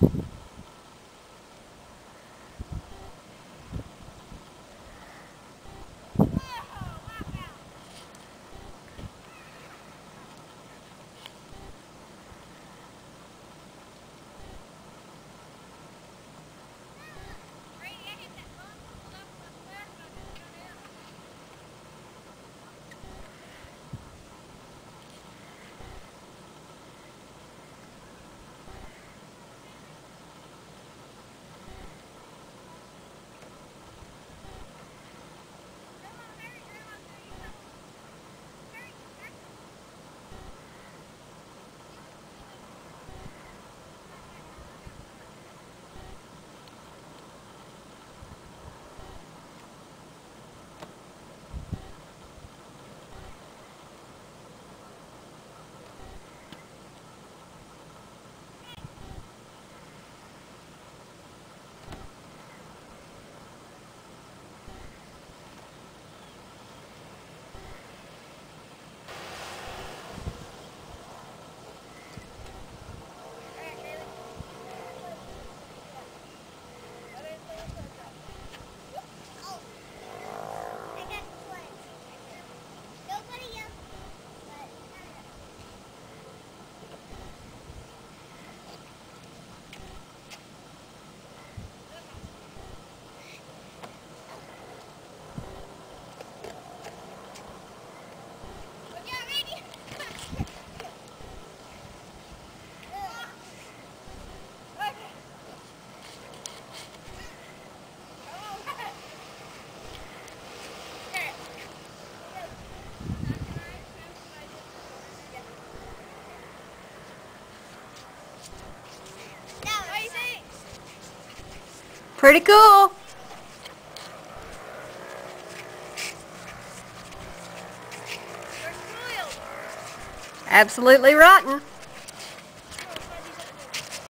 you. Pretty cool. Absolutely rotten.